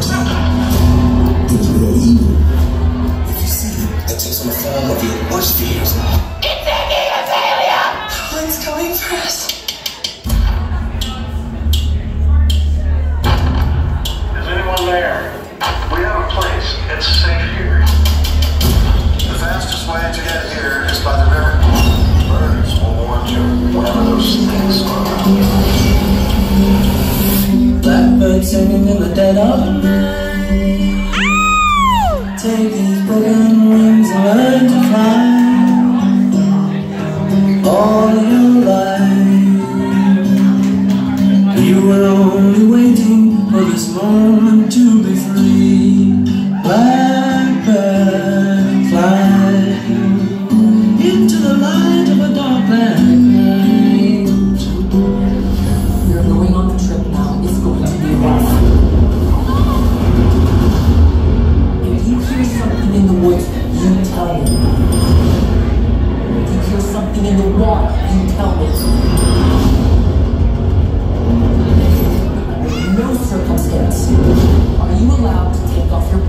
It's real evil. If you see it, it takes on the form of your worst fears. singing in the dead of the night. taking Take these broken wings and learn to fly all your life. You were only waiting for this moment to be free. Blackbird, fly into the light of a dark land. and pelvis. No circumstance are you allowed to take off your